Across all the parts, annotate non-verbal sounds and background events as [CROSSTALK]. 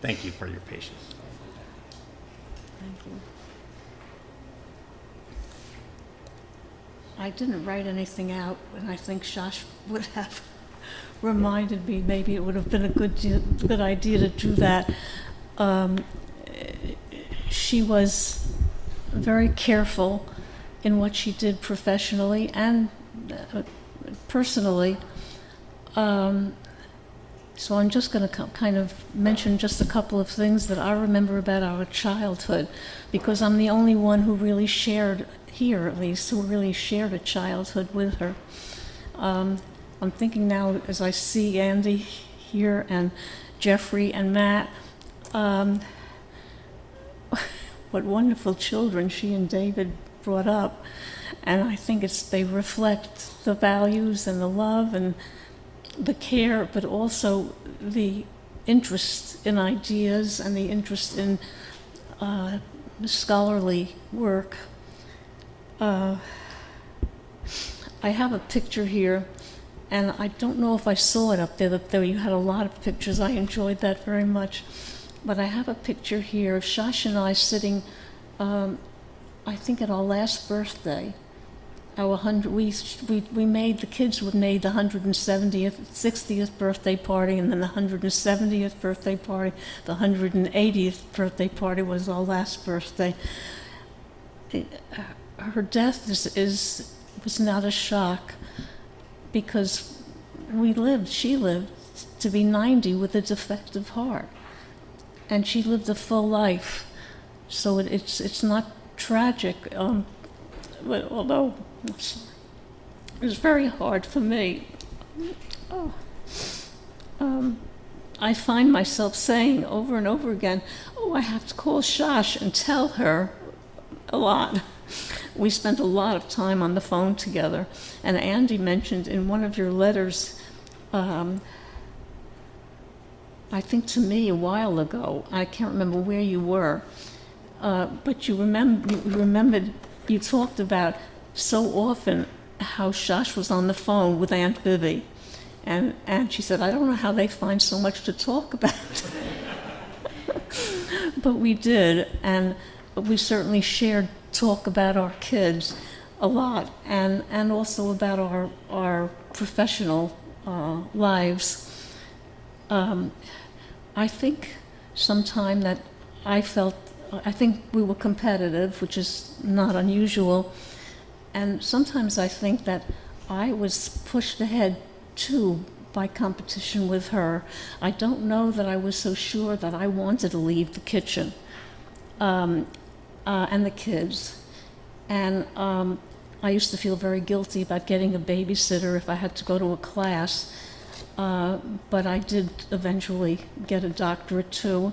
Thank you for your patience. Thank you. I didn't write anything out, and I think Shash would have [LAUGHS] reminded me, maybe it would have been a good, good idea to do that. Um, She was very careful in what she did professionally and uh, personally. Um, so I'm just going to kind of mention just a couple of things that I remember about our childhood, because I'm the only one who really shared, here at least, who really shared a childhood with her. Um, I'm thinking now as I see Andy here and Jeffrey and Matt, um, [LAUGHS] what wonderful children she and David brought up. And I think it's, they reflect the values and the love and the care, but also the interest in ideas and the interest in uh, scholarly work. Uh, I have a picture here, and I don't know if I saw it up there, there you had a lot of pictures. I enjoyed that very much. But I have a picture here of Shash and I sitting, um, I think at our last birthday our hundred, we, we, we made, the kids would made the 170th, 60th birthday party, and then the 170th birthday party. The 180th birthday party was our last birthday. It- her death is, is, was not a shock because we lived, she lived to be 90 with a defective heart. And she lived a full life. So it, it's, it's not tragic. Um, it's, it's very hard for me, oh, um, I find myself saying over and over again, "Oh, I have to call Shash and tell her a lot." We spent a lot of time on the phone together, and Andy mentioned in one of your letters. Um, I think to me a while ago, I can't remember where you were, uh, but you remember you remembered you talked about so often how Shash was on the phone with Aunt Vivi. And, and she said, I don't know how they find so much to talk about. [LAUGHS] but we did. And we certainly shared talk about our kids a lot and, and also about our, our professional uh, lives. Um, I think sometime that I felt, I think we were competitive, which is not unusual. And sometimes I think that I was pushed ahead too by competition with her. I don't know that I was so sure that I wanted to leave the kitchen um, uh, and the kids. And um, I used to feel very guilty about getting a babysitter if I had to go to a class. Uh, but I did eventually get a doctorate too,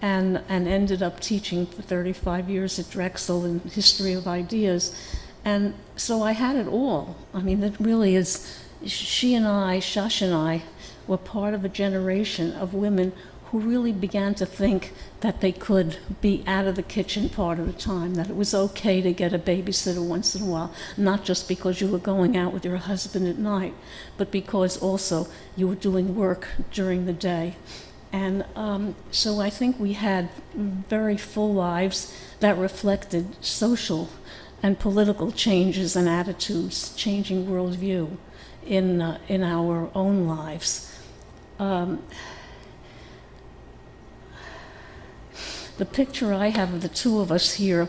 and, and ended up teaching for 35 years at Drexel in history of ideas. And so I had it all. I mean, it really is, she and I, Shash and I, were part of a generation of women who really began to think that they could be out of the kitchen part of the time, that it was okay to get a babysitter once in a while, not just because you were going out with your husband at night, but because also you were doing work during the day. And um, so I think we had very full lives that reflected social and political changes and attitudes, changing worldview in, uh, in our own lives. Um, the picture I have of the two of us here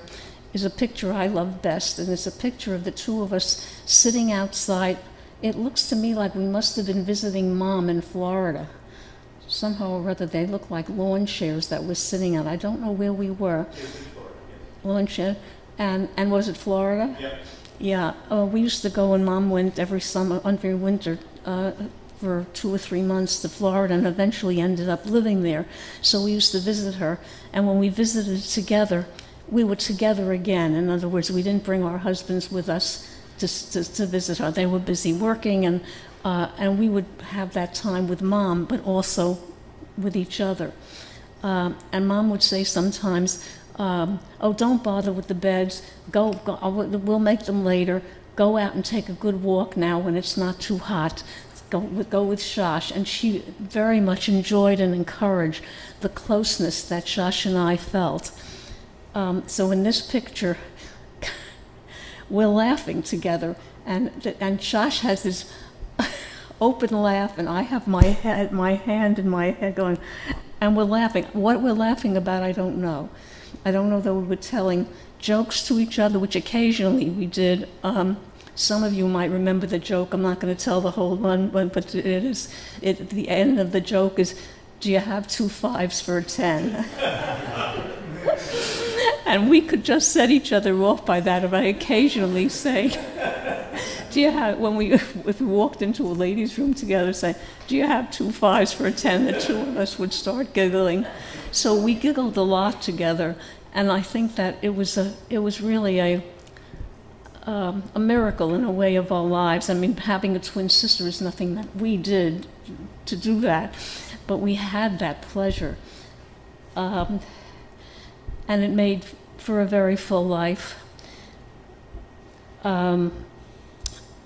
is a picture I love best, and it's a picture of the two of us sitting outside. It looks to me like we must have been visiting mom in Florida. Somehow or other, they look like lawn chairs that we're sitting on. I don't know where we were. Lawn chair. And, and was it Florida? Yep. Yeah, uh, we used to go when mom went every summer, every winter, uh, for two or three months to Florida and eventually ended up living there. So we used to visit her. And when we visited together, we were together again. In other words, we didn't bring our husbands with us to, to, to visit her. They were busy working, and, uh, and we would have that time with mom, but also with each other. Um, and mom would say sometimes, um, "Oh, don't bother with the beds. Go, go. We'll make them later. Go out and take a good walk now when it's not too hot." go with, go with Shosh, and she very much enjoyed and encouraged the closeness that Shosh and I felt. Um, so in this picture, [LAUGHS] we're laughing together, and and Shosh has this [LAUGHS] open laugh, and I have my head, my hand in my head going, and we're laughing. What we're laughing about, I don't know. I don't know that we were telling jokes to each other, which occasionally we did. Um, some of you might remember the joke. I'm not going to tell the whole one, but, but it is. It, the end of the joke is, "Do you have two fives for a ten? [LAUGHS] and we could just set each other off by that. By occasionally say, "Do you have?" When we if we walked into a ladies' room together, say, "Do you have two fives for a ten? The two of us would start giggling. So we giggled a lot together, and I think that it was a it was really a um, a miracle in a way of our lives. I mean, having a twin sister is nothing that we did to do that, but we had that pleasure. Um, and it made for a very full life. Um,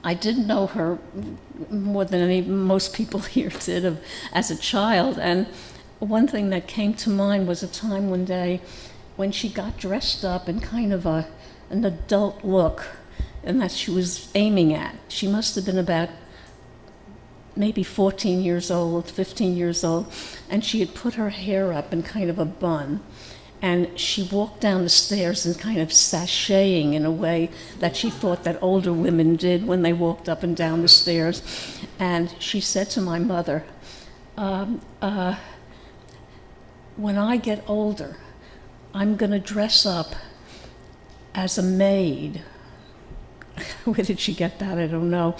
I didn't know her more than any, most people [LAUGHS] here did of, as a child, and one thing that came to mind was a time one day when she got dressed up in kind of a, an adult look and that she was aiming at. She must have been about maybe 14 years old, 15 years old, and she had put her hair up in kind of a bun. And she walked down the stairs and kind of sashaying in a way that she thought that older women did when they walked up and down the stairs. And she said to my mother, um, uh, When I get older, I'm going to dress up as a maid [LAUGHS] Where did she get that? I don't know.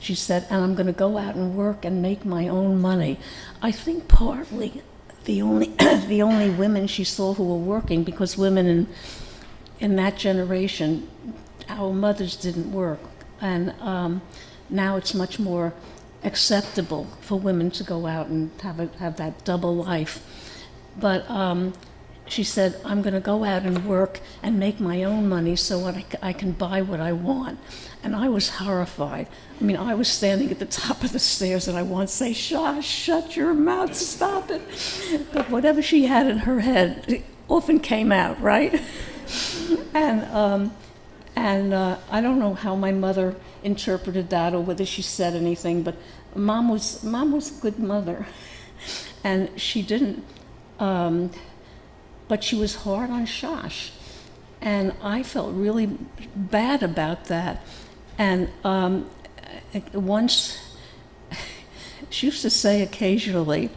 She said, and I'm going to go out and work and make my own money. I think partly the only [CLEARS THROAT] the only women she saw who were working because women in in that generation, our mothers didn't work, and um, now it's much more acceptable for women to go out and have a, have that double life. But um, she said, I'm going to go out and work and make my own money so I, I can buy what I want. And I was horrified. I mean, I was standing at the top of the stairs and I want to say, Shaw, shut your mouth, stop it. But whatever she had in her head it often came out, right? [LAUGHS] and um, and uh, I don't know how my mother interpreted that or whether she said anything, but mom was, mom was a good mother. [LAUGHS] And she didn't. Um, but she was hard on Shosh. And I felt really bad about that. And um, once, [LAUGHS] she used to say occasionally,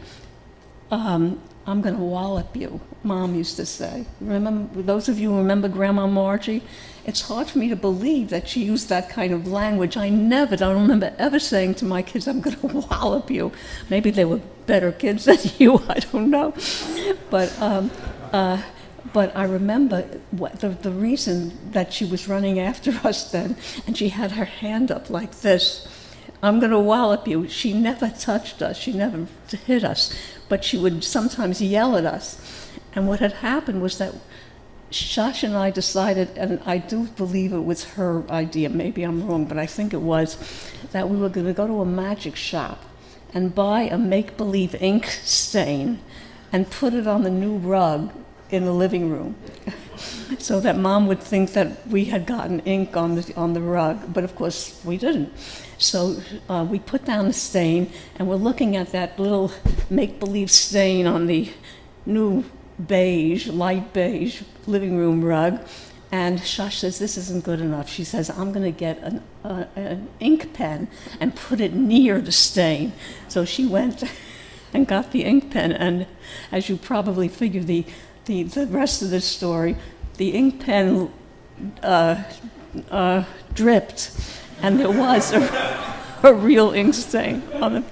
um, I'm going to wallop you, Mom used to say. Remember, those of you remember Grandma Margie? It's hard for me to believe that she used that kind of language. I never, I don't remember ever saying to my kids, I'm going [LAUGHS] to wallop you. Maybe they were better kids than [LAUGHS] you, I don't know. But um, uh, but I remember what, the, the reason that she was running after [LAUGHS] us then, and she had her hand up like this. I'm going to wallop you. She never touched us. She never hit us, but she would sometimes yell at us. And what had happened was that Shash and I decided, and I do believe it was her idea, maybe I'm wrong, but I think it was, that we were going to go to a magic shop and buy a make believe ink stain and put it on the new rug in the living room so that mom would think that we had gotten ink on the, on the rug, but of course we didn't. So uh, we put down the stain, and we're looking at that little make believe stain on the new beige, light beige living room rug. And Shash says, This isn't good enough. She says, I'm going to get an, uh, an ink pen and put it near the stain. So she went [LAUGHS] and got the ink pen, and as you probably figure, the the, the rest of the story, the ink pen uh, uh, dripped, and there was a, [LAUGHS] a real ink stain on it.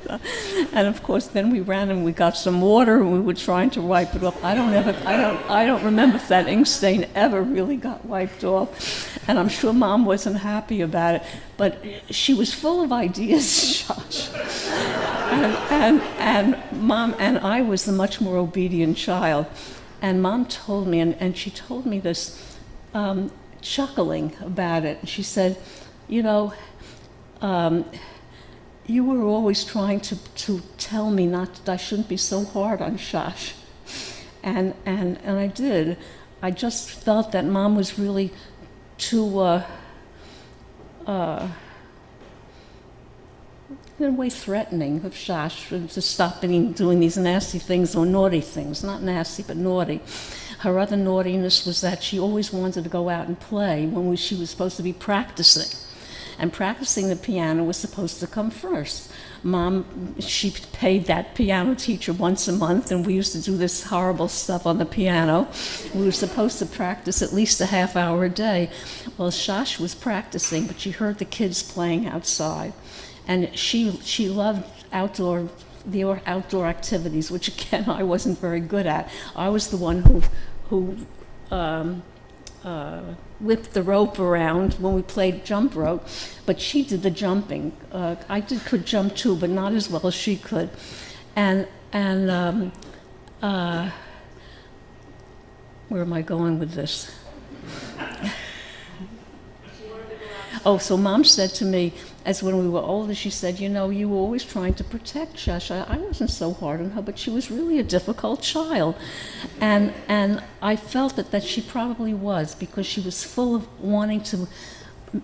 And of course, then we ran and we got some water, and we were trying to wipe it off. I don't ever, I don't, I don't remember if that ink stain ever really got wiped off, and I'm sure Mom wasn't happy about it. But she was full of ideas, [LAUGHS] Josh. and, and, and Mom and I was the much more obedient child. And mom told me, and, and she told me this, um, chuckling about it. She said, You know, um, you were always trying to, to tell me not that I shouldn't be so hard on Shash. And, and, and I did. I just felt that mom was really too, uh, uh, in a way, threatening of Shash to stop being, doing these nasty things or naughty things. Not nasty, but naughty. Her other naughtiness was that she always wanted to go out and play when we, she was supposed to be practicing. And practicing the piano was supposed to come first. Mom, she paid that piano teacher once a month, and we used to do this horrible stuff on the piano. We were supposed to practice at least a half hour a day. Well, Shash was practicing, but she heard the kids playing outside. And she, she loved outdoor the outdoor activities, which again I wasn't very good at. I was the one who, who um, uh, whipped the rope around when we played jump rope, but she did the jumping. Uh, I did, could jump too, but not as well as she could. And and um, uh, where am I going with this? Oh, so mom said to me, as when we were older, she said, You know, you were always trying to protect Shasha. I wasn't so hard on her, but she was really a difficult child. And, and I felt that, that she probably was because she was full of wanting to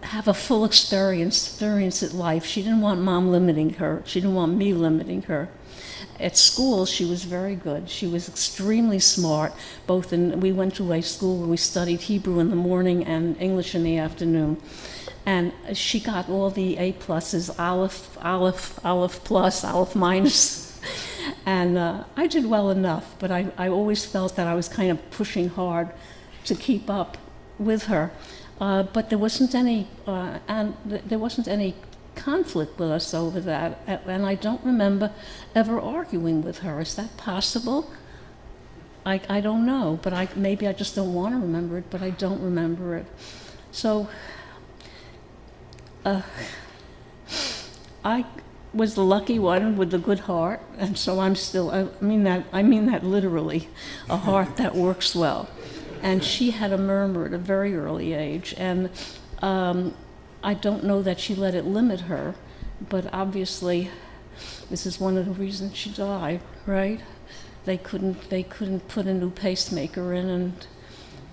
have a full experience, experience at life. She didn't want mom limiting her, she didn't want me limiting her. At school, she was very good. She was extremely smart. Both in, we went to a school where we studied Hebrew in the morning and English in the afternoon and she got all the A pluses, Aleph, Aleph, Aleph plus, Aleph minus. [LAUGHS] and uh, I did well enough, but I, I always felt that I was kind of pushing hard to keep up with her. Uh, but there wasn't any, uh, and th- there wasn't any conflict with us over that. And I don't remember ever arguing with her. Is that possible? I, I don't know, but I, maybe I just don't want to remember it, but I don't remember it. So uh, I was the lucky one with the good heart, and so I'm still. I mean that. I mean that literally, a heart that works well. And she had a murmur at a very early age, and um, I don't know that she let it limit her, but obviously, this is one of the reasons she died. Right? They couldn't. They couldn't put a new pacemaker in, and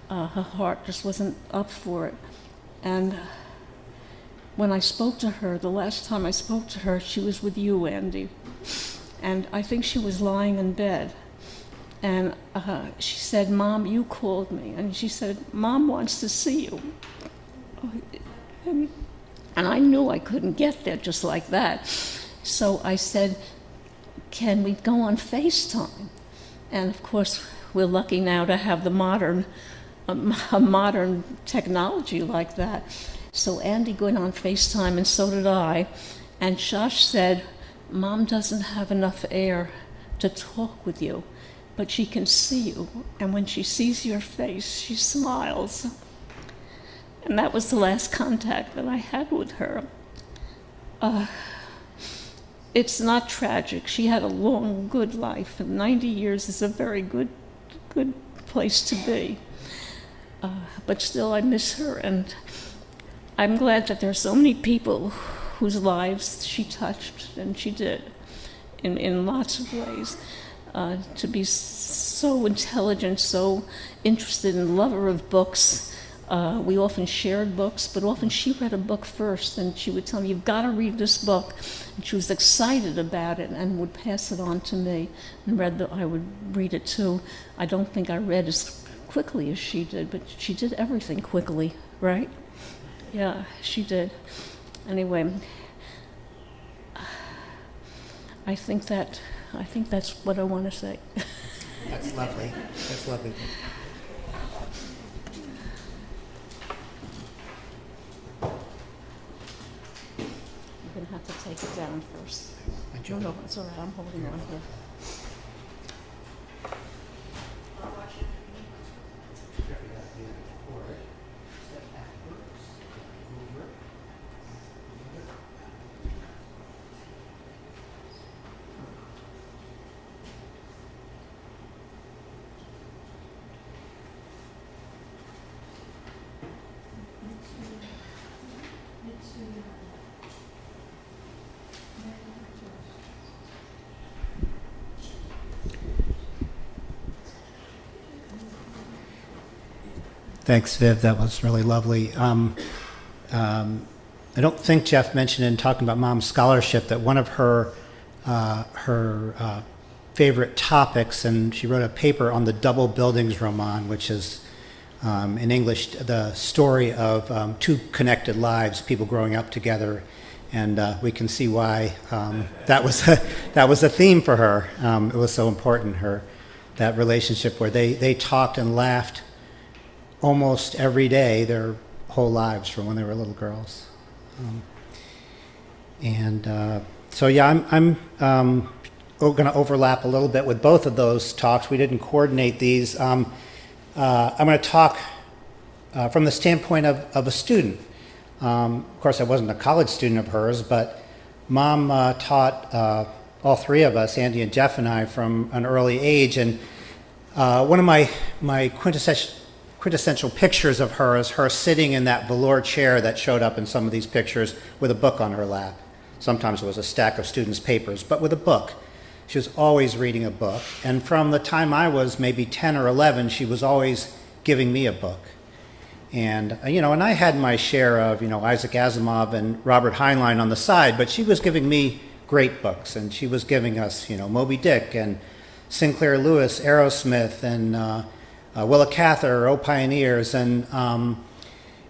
uh, her heart just wasn't up for it, and when I spoke to her, the last time I spoke to her, she was with you, Andy. And I think she was lying in bed. And uh, she said, Mom, you called me. And she said, Mom wants to see you. And, I knew I couldn't get there just like that. So I said, Can we go on FaceTime? And of course, we're lucky now to have the modern, [LAUGHS] a modern technology like that. So Andy went on FaceTime, and so did I. And Josh said, Mom doesn't have enough air to talk with you, but she can see you. And when she sees your face, she smiles. And that was the last contact that I had with her. Uh, it's not tragic. She had a long, good life, and 90 years is a very good, good place to be. Uh, but still, I miss her, and I'm glad that there are so many people whose lives she touched, and she did, in, in lots of ways. Uh, to be so intelligent, so interested, and lover of books. Uh, we often shared books, but often she read a book first, and she would tell me, "You've got to read this book." And she was excited about it and would pass it on to me, and read the, I would read it too. I don't think I read as quickly as she did, but she did everything quickly, right? Yeah, she did. Anyway, I think that I think that's what I want to say. That's lovely. That's lovely. You're gonna have to take it down first. No, job. no, it's all right. I'm holding on here. Thanks, Viv. That was really lovely. Um, um, I don't think Jeff mentioned in talking about mom's scholarship that one of her uh, her uh, favorite topics, and she wrote a paper on the double Bildungsroman, which is um, in English the story of um, two connected lives, people growing up together, and uh, we can see why um, that was a, [LAUGHS] that was a theme for her. Um, it was so important her that relationship where they they talked and laughed almost every day their whole lives from when they were little girls. Um, and uh, so, yeah, I'm, I'm um, going to overlap a little bit with both of those talks. We didn't coordinate these. Um, uh, I'm going to talk uh, from the standpoint of, of a student. Um, of course, I wasn't a college student of hers, but mom uh, taught uh, all three of us, Andy and Jeff and I, from an early age. And uh, one of my, my quintessential quintessential pictures of her is her sitting in that velour chair that showed up in some of these pictures with a book on her lap. Sometimes it was a stack of students' papers, but with a book. She was always reading a book. And from the time I was maybe 10 or 11, she was always giving me a book. And, uh, you know, and I had my share of, you know, Isaac Asimov and Robert Heinlein on the side, but she was giving me great books. And she was giving us, you know, Moby Dick and Sinclair Lewis, Arrowsmith, and, uh, uh, Willa Cather, Oh Pioneers, and um,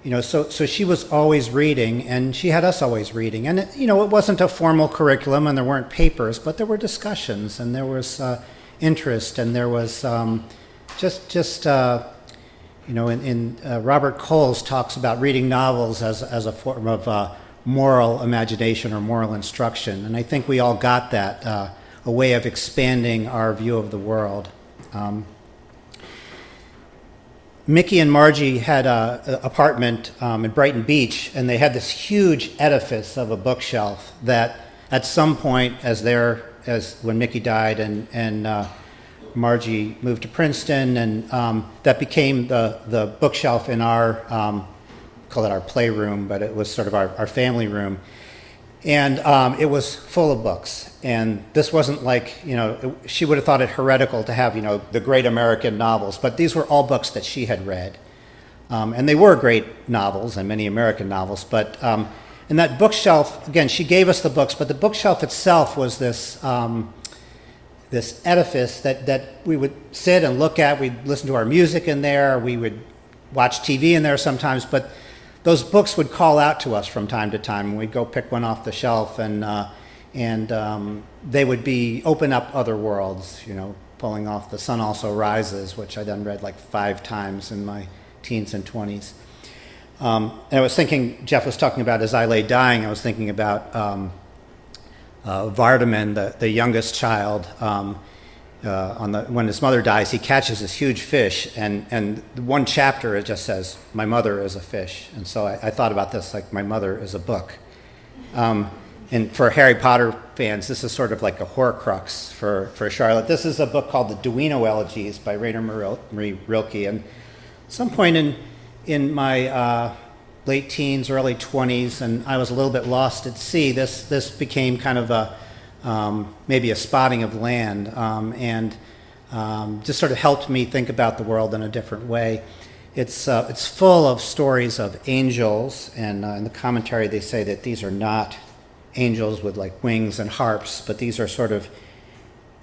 you know, so so she was always reading, and she had us always reading, and it, you know, it wasn't a formal curriculum, and there weren't papers, but there were discussions, and there was uh, interest, and there was um, just just. Uh, you know, in, in uh, Robert Coles talks about reading novels as, as a form of uh, moral imagination or moral instruction, and I think we all got that uh, a way of expanding our view of the world. Um, Mickey and Margie had an apartment um, in Brighton Beach, and they had this huge edifice of a bookshelf that, at some point, as their as when Mickey died and and uh, Margie moved to Princeton, and um, that became the the bookshelf in our um, call it our playroom, but it was sort of our, our family room. And um, it was full of books. And this wasn't like, you know, it, she would have thought it heretical to have, you know, the great American novels, but these were all books that she had read. Um, and they were great novels and many American novels. But um, in that bookshelf, again, she gave us the books, but the bookshelf itself was this, um, this edifice that, that we would sit and look at. We'd listen to our music in there, we would watch TV in there sometimes, but those books would call out to us from time to time, and we'd go pick one off the shelf, and uh, and um, they would be open up other worlds, you know, pulling off "The Sun Also Rises," which I then read like five times in my teens and twenties. Um, and I was thinking, Jeff was talking about as I lay dying. I was thinking about um, uh, Vardaman, the, the youngest child. Um, uh, the, when his mother dies, he catches this huge fish, and, and one chapter it just says, My mother is a fish. And so I, I thought about this like, My mother is a book. Um, and for Harry Potter fans, this is sort of like a horcrux for, for Charlotte. This is a book called The Duino Elegies by Rainer Maria Rilke. And some point in, in my uh, late teens, early 20s, and I was a little bit lost at sea, this, this became kind of a um, maybe a spotting of land, um, and um, just sort of helped me think about the world in a different way. It's, uh, it's full of stories of angels, and uh, in the commentary they say that these are not angels with like wings and harps, but these are sort of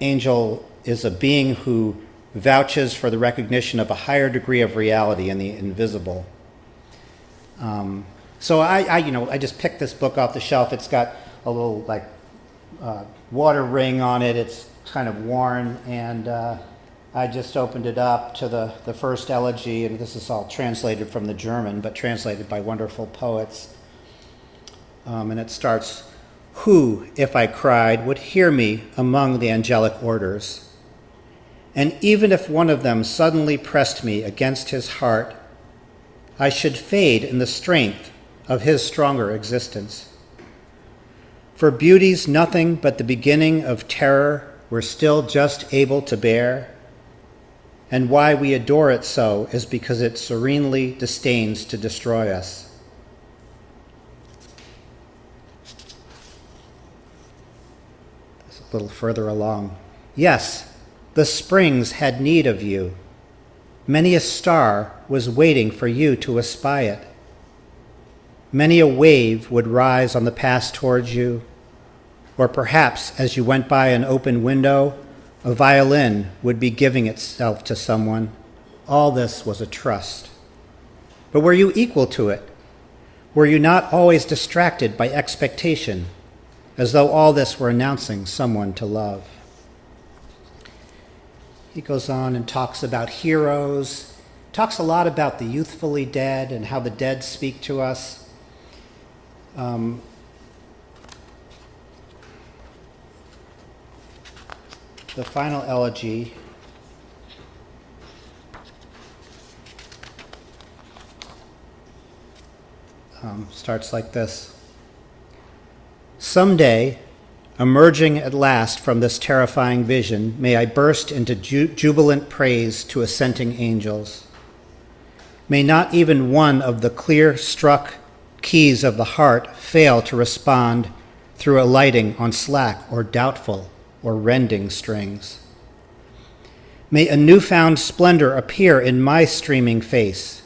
angel is a being who vouches for the recognition of a higher degree of reality in the invisible. Um, so I, I, you know, I just picked this book off the shelf. It's got a little like uh, water ring on it. It's kind of worn, and uh, I just opened it up to the, the first elegy, and this is all translated from the German, but translated by wonderful poets. Um, and it starts Who, if I cried, would hear me among the angelic orders? And even if one of them suddenly pressed me against his heart, I should fade in the strength of his stronger existence. For beauty's nothing but the beginning of terror we're still just able to bear. And why we adore it so is because it serenely disdains to destroy us. A little further along. Yes, the springs had need of you. Many a star was waiting for you to espy it. Many a wave would rise on the pass towards you, or perhaps as you went by an open window, a violin would be giving itself to someone. All this was a trust. But were you equal to it? Were you not always distracted by expectation, as though all this were announcing someone to love? He goes on and talks about heroes, talks a lot about the youthfully dead and how the dead speak to us. Um, the final elegy. Um, starts like this. Someday, Emerging at last from this terrifying vision, may I burst into ju- jubilant praise to assenting angels. May not even one of the clear struck keys of the heart fail to respond through alighting on slack or doubtful or rending strings. May a newfound splendor appear in my streaming face.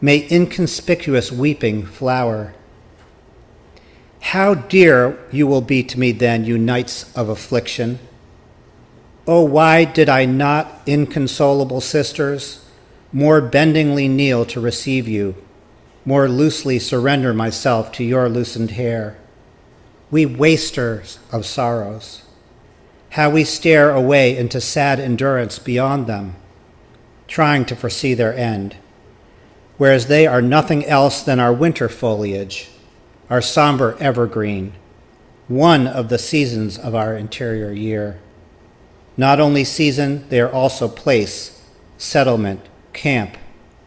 May inconspicuous weeping flower how dear you will be to me then, you nights of affliction. Oh, why did I not, inconsolable sisters, more bendingly kneel to receive you, more loosely surrender myself to your loosened hair? We wasters of sorrows, how we stare away into sad endurance beyond them, trying to foresee their end, whereas they are nothing else than our winter foliage our somber evergreen, one of the seasons of our interior year. Not only season, they are also place, settlement, camp,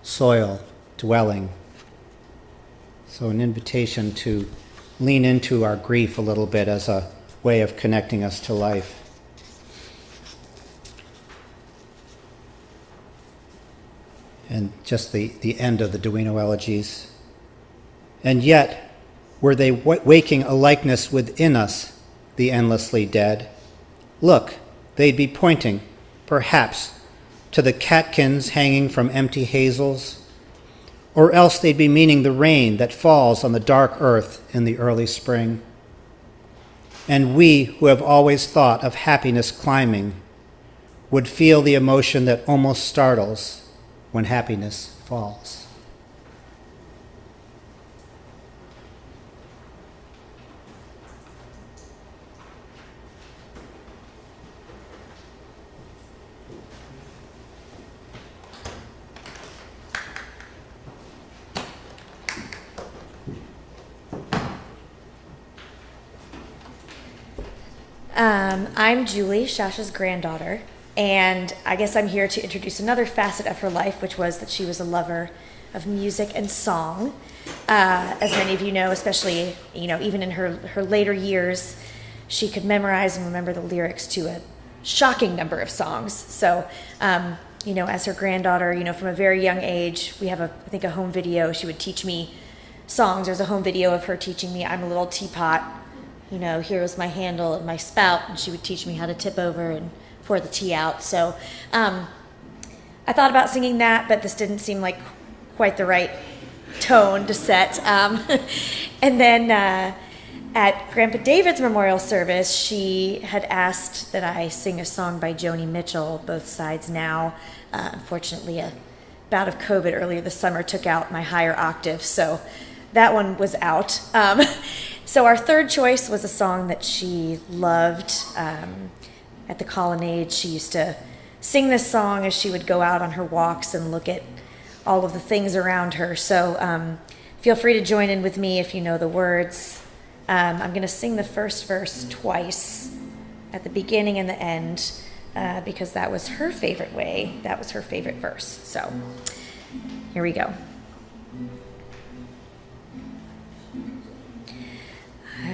soil, dwelling. So, an invitation to lean into our grief a little bit as a way of connecting us to life. And just the, the end of the Duino elegies. And yet, were they waking a likeness within us, the endlessly dead? Look, they'd be pointing, perhaps, to the catkins hanging from empty hazels, or else they'd be meaning the rain that falls on the dark earth in the early spring. And we, who have always thought of happiness climbing, would feel the emotion that almost startles when happiness falls. Um, I'm Julie, Shasha's granddaughter, and I guess I'm here to introduce another facet of her life, which was that she was a lover of music and song. Uh, as many of you know, especially you know, even in her her later years, she could memorize and remember the lyrics to a shocking number of songs. So. Um, you know, as her granddaughter, you know, from a very young age, we have a, I think, a home video. She would teach me songs. There's a home video of her teaching me "I'm a Little Teapot," you know, here was my handle and my spout, and she would teach me how to tip over and pour the tea out. So um, I thought about singing that, but this didn't seem like quite the right tone to set. Um, [LAUGHS] and then uh, at Grandpa David's memorial service, she had asked that I sing a song by Joni Mitchell, Both Sides Now. Uh, unfortunately, a bout of COVID earlier this summer took out my higher octave, so that one was out. Um, [LAUGHS] so our third choice was a song that she loved. Um, at the colonnade, she used to sing this song as she would go out on her walks and look at all of the things around her. So um, feel free to join in with me if you know the words. Um, I'm going to sing the first verse twice at the beginning and the end uh, because that was her favorite way. That was her favorite verse. So here we go.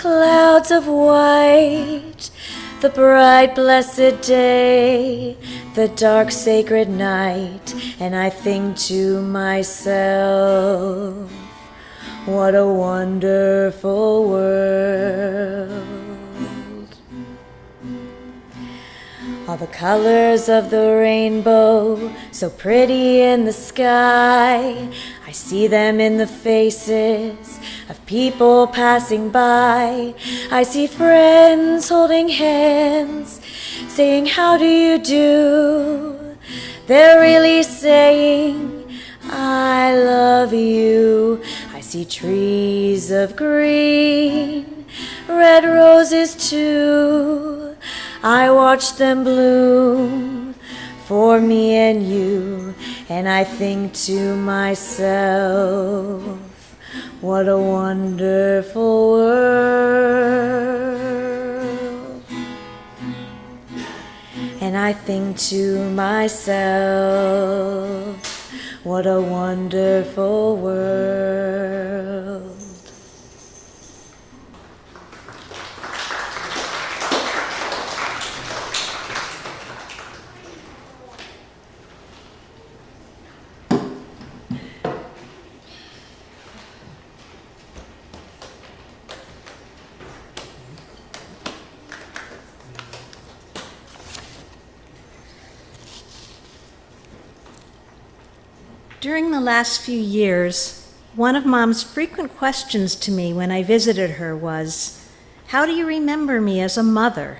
clouds of white, the bright blessed day, the dark sacred night, and I think to myself, what a wonderful world. All the colors of the rainbow, so pretty in the sky. I see them in the faces of people passing by. I see friends holding hands, saying, How do you do? They're really saying, I love you. I see trees of green, red roses too. I watch them bloom for me and you, and I think to myself, what a wonderful world. And I think to myself, what a wonderful world. During the last few years, one of Mom's frequent questions to me when I visited her was, How do you remember me as a mother?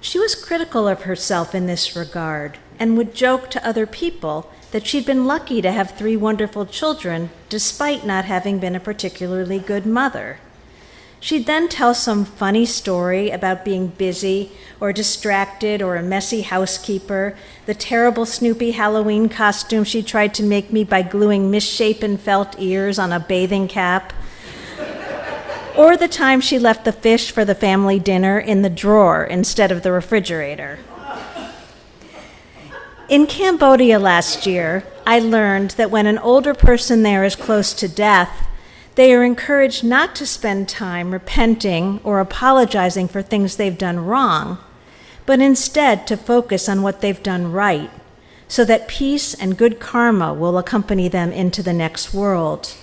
She was critical of herself in this regard and would joke to other people that she'd been lucky to have three wonderful children despite not having been a particularly good mother. She'd then tell some funny story about being busy or distracted or a messy housekeeper, the terrible Snoopy Halloween costume she tried to make me by gluing misshapen felt ears on a bathing cap, or the time she left the fish for the family dinner in the drawer instead of the refrigerator. In Cambodia last year, I learned that when an older person there is close to death, they are encouraged not to spend time repenting or apologizing for things they've done wrong, but instead to focus on what they've done right, so that peace and good karma will accompany them into the next world.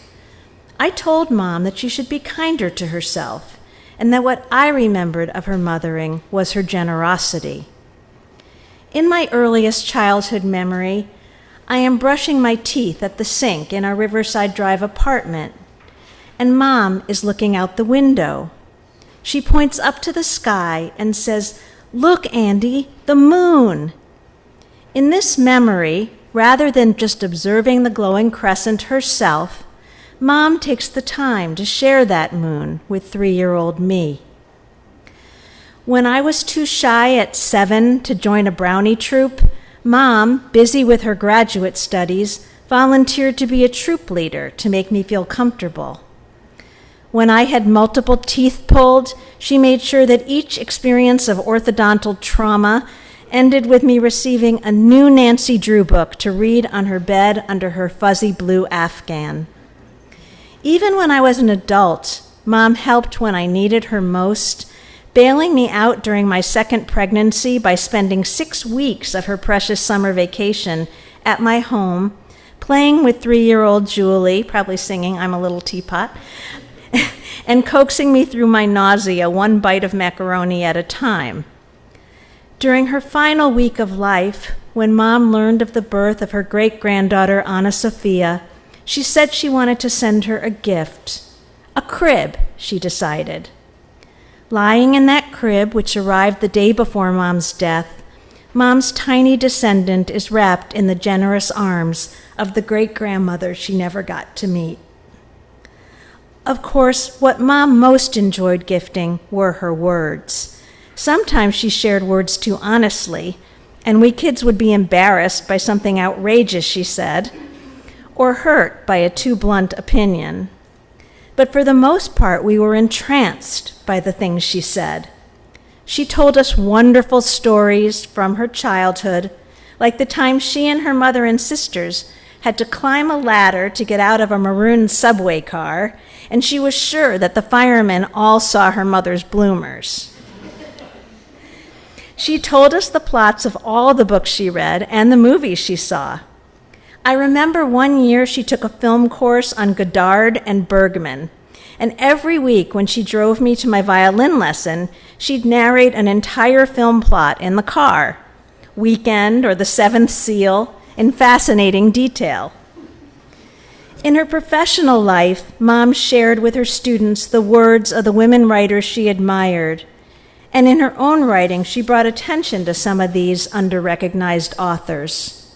I told Mom that she should be kinder to herself, and that what I remembered of her mothering was her generosity. In my earliest childhood memory, I am brushing my teeth at the sink in our Riverside Drive apartment and mom is looking out the window. She points up to the sky and says, Look, Andy, the moon. In this memory, rather than just observing the glowing crescent herself, Mom takes the time to share that moon with three year old me. When I was too shy at seven to join a brownie troop, Mom, busy with her graduate studies, volunteered to be a troop leader to make me feel comfortable. When I had multiple teeth pulled, she made sure that each experience of orthodontal trauma ended with me receiving a new Nancy Drew book to read on her bed under her fuzzy blue afghan. Even when I was an adult, Mom helped when I needed her most, bailing me out during my second pregnancy by spending six weeks of her precious summer vacation at my home, playing with three year old Julie, probably singing I'm a Little Teapot, [LAUGHS] and coaxing me through my nausea one bite of macaroni at a time. During her final week of life, when mom learned of the birth of her great granddaughter, Anna Sophia, she said she wanted to send her a gift a crib, she decided. Lying in that crib, which arrived the day before mom's death, mom's tiny descendant is wrapped in the generous arms of the great grandmother she never got to meet. Of course, what mom most enjoyed gifting were her words. Sometimes she shared words too honestly, and we kids would be embarrassed by something outrageous she said, or hurt by a too blunt opinion. But for the most part, we were entranced by the things she said. She told us wonderful stories from her childhood, like the time she and her mother and sisters had to climb a ladder to get out of a maroon subway car, and she was sure that the firemen all saw her mother's bloomers. She told us the plots of all the books she read and the movies she saw. I remember one year she took a film course on Godard and Bergman, and every week when she drove me to my violin lesson, she'd narrate an entire film plot in the car Weekend or The Seventh Seal in fascinating detail. In her professional life, Mom shared with her students the words of the women writers she admired. And in her own writing, she brought attention to some of these under-recognized authors.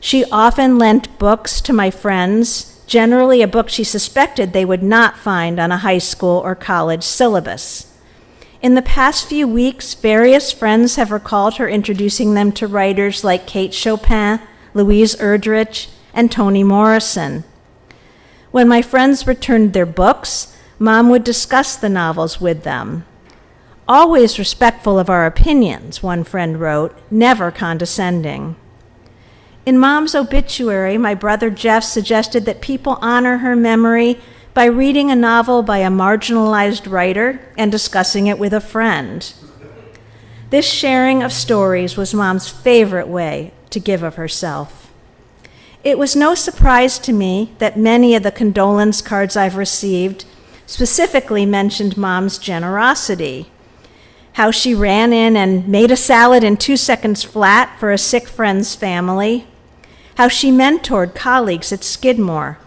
She often lent books to my friends, generally a book she suspected they would not find on a high school or college syllabus. In the past few weeks, various friends have recalled her introducing them to writers like Kate Chopin, Louise Erdrich, and Toni Morrison. When my friends returned their books, Mom would discuss the novels with them. Always respectful of our opinions, one friend wrote, never condescending. In Mom's obituary, my brother Jeff suggested that people honor her memory by reading a novel by a marginalized writer and discussing it with a friend. This sharing of stories was Mom's favorite way to give of herself. It was no surprise to me that many of the condolence cards I've received specifically mentioned Mom's generosity. How she ran in and made a salad in two seconds flat for a sick friend's family. How she mentored colleagues at Skidmore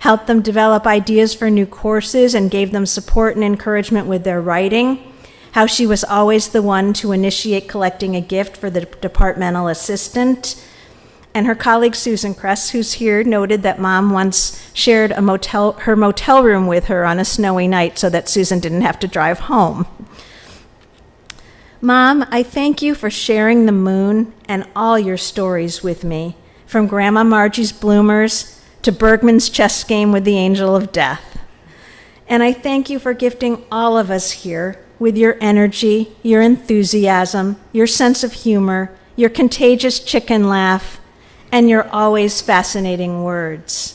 helped them develop ideas for new courses, and gave them support and encouragement with their writing. How she was always the one to initiate collecting a gift for the departmental assistant. And her colleague Susan Kress, who's here, noted that mom once shared a motel, her motel room with her on a snowy night so that Susan didn't have to drive home. Mom, I thank you for sharing the moon and all your stories with me, from Grandma Margie's bloomers to Bergman's chess game with the angel of death. And I thank you for gifting all of us here with your energy, your enthusiasm, your sense of humor, your contagious chicken laugh, and your always fascinating words.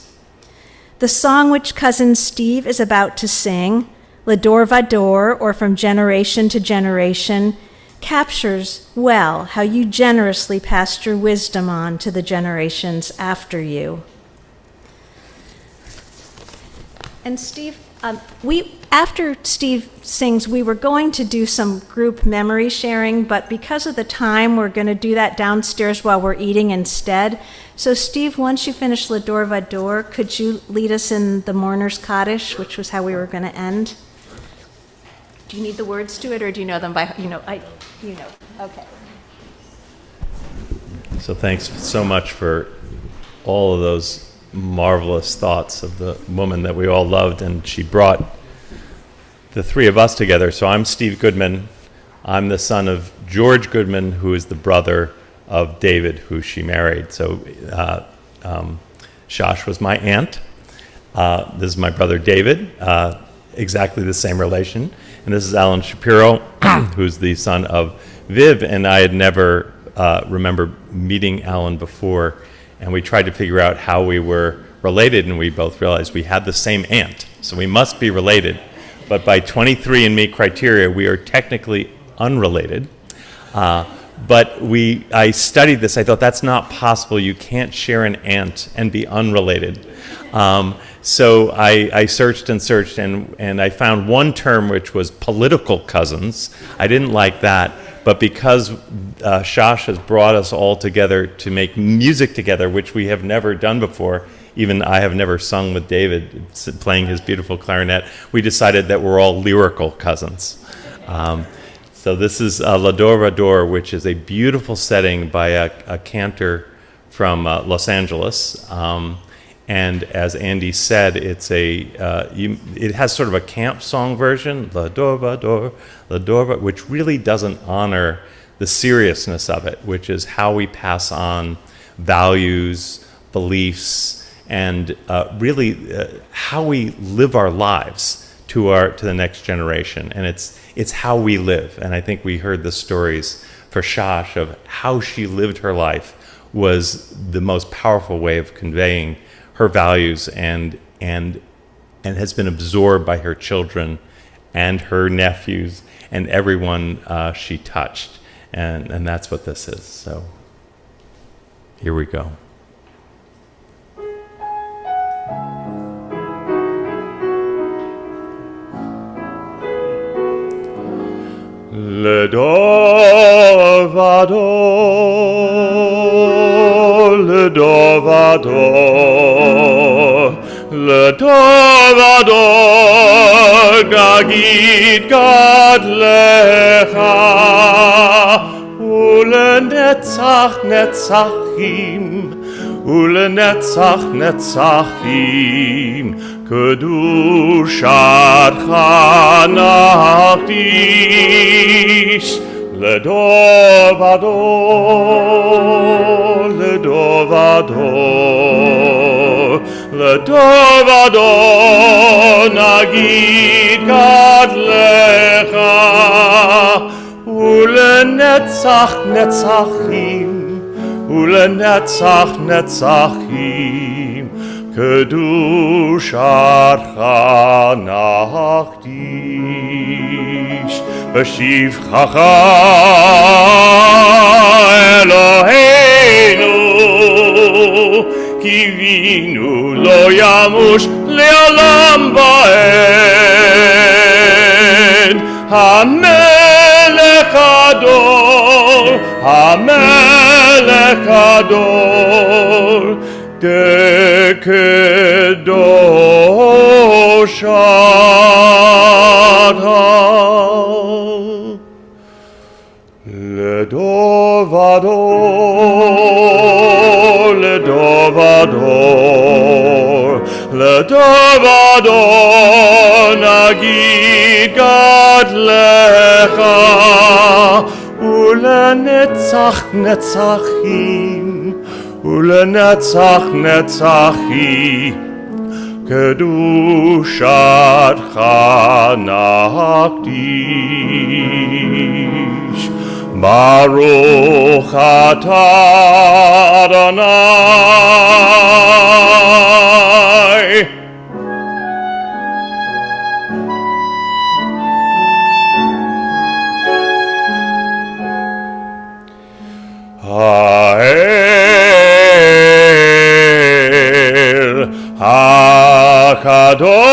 The song which cousin Steve is about to sing, L'Dor Vador, or From Generation to Generation, captures well how you generously passed your wisdom on to the generations after you. And Steve, um, we after Steve sings, we were going to do some group memory sharing, but because of the time, we're going to do that downstairs while we're eating instead. So, Steve, once you finish L'Dor Vador, could you lead us in the Mourner's Kaddish, which was how we were going to end? Do you need the words to it, or do you know them by you know? I you know. Okay. So thanks so much for all of those marvelous thoughts of the woman that we all loved, and she brought the three of us together. So I'm Steve Goodman. I'm the son of George Goodman, who is the brother of David, who she married. So uh, um, Shosh was my aunt. Uh, this is my brother David, uh, exactly the same relation. And this is Alan Shapiro, [CLEARS THROAT] who's the son of Viv. And I had never uh, remember meeting Alan before and we tried to figure out how we were related, and we both realized we had the same aunt, so we must be related. But by 23andMe criteria, we are technically unrelated. Uh, but we, I studied this. I thought that's not possible. You can't share an aunt and be unrelated. Um, so I, I, searched and searched, and, and I found one term which was political cousins. I didn't like that. But because uh, Shosh has brought us all together to make music together, which we have never done before, even I have never sung with David playing his beautiful clarinet, we decided that we're all lyrical cousins. Um, so this is uh, L'Dor Vador, which is a beautiful setting by a, a cantor from uh, Los Angeles. Um, and as Andy said, it's a uh, you, it has sort of a camp song version, L'Dor Vador, L'Dor, which really doesn't honor the seriousness of it, which is how we pass on values, beliefs, and uh, really uh, how we live our lives to our to the next generation. And it's it's how we live. And I think we heard the stories for Shosh of how she lived her life was the most powerful way of conveying her values and and and has been absorbed by her children and her nephews and everyone uh, she touched and and that's what this is so here we go Le Dorvador, le Dorvador, le dovado, gad gad lecha, ule netzach Netzachim, ule netzach Netzachim, Kedushat Hanachtis Ledov Ador, Ledov Ador, Ledov Ador Nagid Kadlecha Ulenetzach Netzachim Ulenetzach Netzachim. Kedushatcha nach dich, Beshivchacha Eloheinu, Kivinu lo yamush le'alam vaed, HaMelech Ador, HaMelech Ador, דקדושתה לדובדו לדובדו לדובדו נגיד גדלך ולנצח נצחי ולנצח נצחים. קדושתך נקדיש. ברוך אתה אדוני. HaKadosh.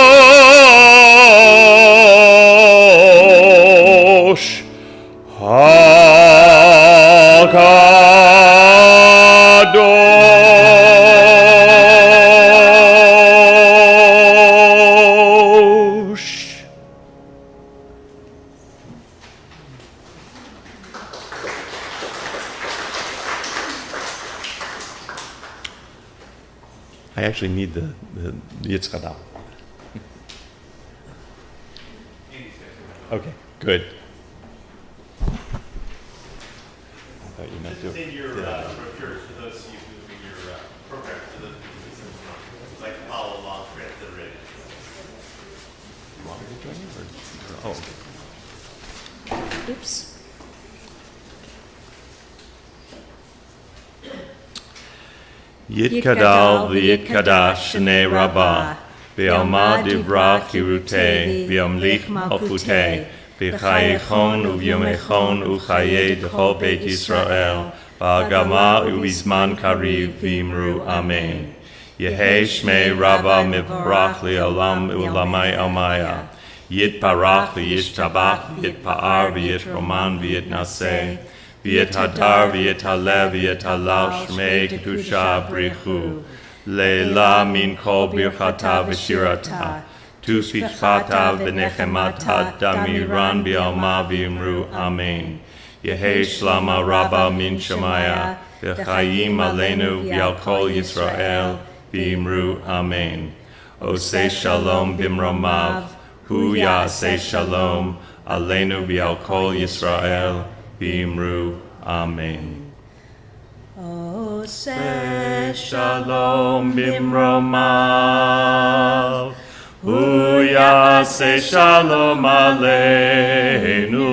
I actually need the, the, the Yitzchak Yitkadal v'yitkadash shnei rabbah, v'yalma divra chirute, v'yamlich malchute, v'chayechon uvyomechon uchaye d'chol beit Yisrael, v'agama u'bizman kariv v'imru amen. Yehe shmei rabbah mivrach li'olam u'lamai almaya, yitparach v'yishtabach v'yitpa'ar v'yitroman v'yitnaseh, Viet hadar, viet halev, viet halal, shmei kedusha brichu. Leila min kol birchata v'shirata. Tu svichata v'nechemata damiran bi'alma v'imru amen. Yehe shlama rabba min shemaya. V'chayim aleinu v'yal kol Yisrael v'imru amen. Osei shalom bimromav. Hu ya'aseh shalom. Aleinu v'yal kol Yisrael v'imru amen. Oh, Say shalom bimromav. Hu ya'aseh shalom aleinu.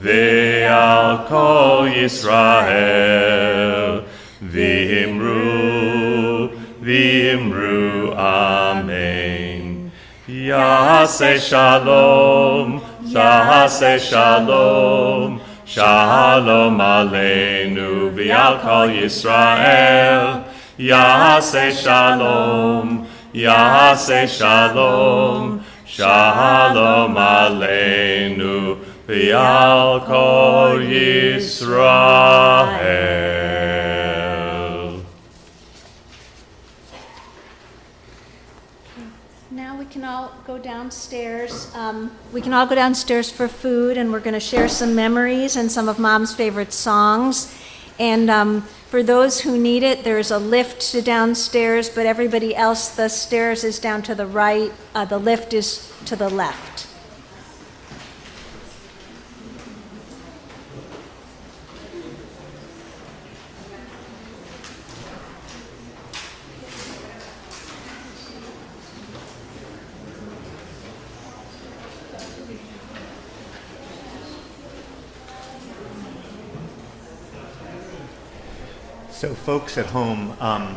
Ve'al kol Yisrael. V'imru, v'imru, Amen. Yaseh shalom, yaseh shalom, shalom aleinu v'al kol Yisrael. Yaseh shalom, yaseh shalom, shalom aleinu v'al kol Yisrael. Now we can all go downstairs. Um, we can all go downstairs for food, and we're going to share some memories and some of Mom's favorite songs. And um, for those who need it, there's a lift to downstairs, but everybody else, the stairs is down to the right, uh, the lift is to the left. So, folks at home, um,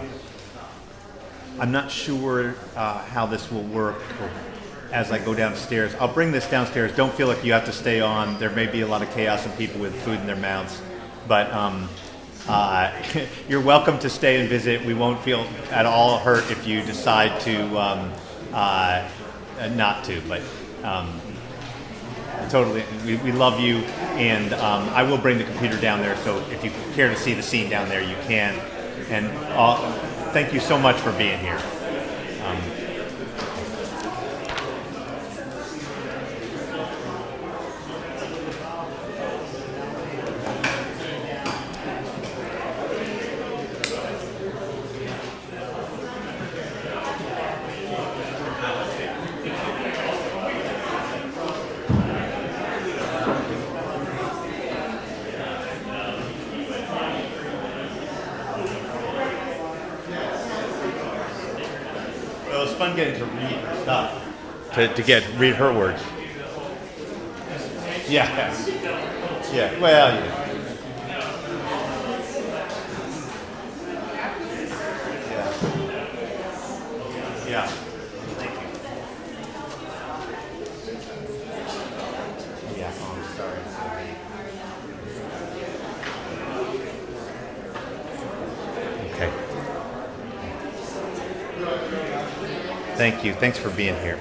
I'm not sure uh, how this will work as I go downstairs. I'll bring this downstairs. Don't feel like you have to stay on. There may be a lot of chaos and people with food in their mouths, but um, uh, [LAUGHS] you're welcome to stay and visit. We won't feel at all hurt if you decide to um, uh, not to, but. Totally. We, we love you, and um, I will bring the computer down there. So if you care to see the scene down there, you can. And uh, thank you so much for being here. Um, well, it was fun getting to read her stuff. To, to get read her words. Yeah. Yeah. Well, yeah. Yeah. Yeah. Thank you. Yeah. I'm sorry. Okay. Thank you. Thanks for being here.